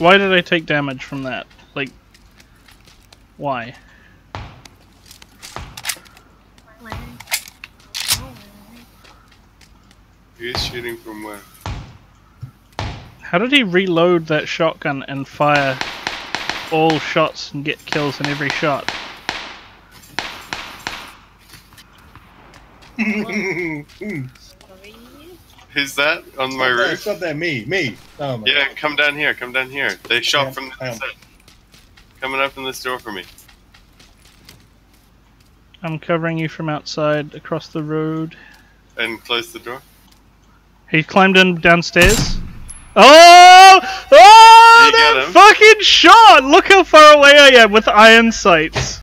Why did I take damage from that? Like, why? He's shooting from where? How did he reload that shotgun and fire all shots and get kills in every shot? Who's that on my Stop that, roof? stop that, me, me. Oh my Yeah, God. come down here. Come down here. They shot Yeah, from the I side. Coming up in this door for me. I'm covering you from outside across the road. And close the door. He climbed in downstairs. Oh! Oh! That fucking shot! Look how far away I am with iron sights.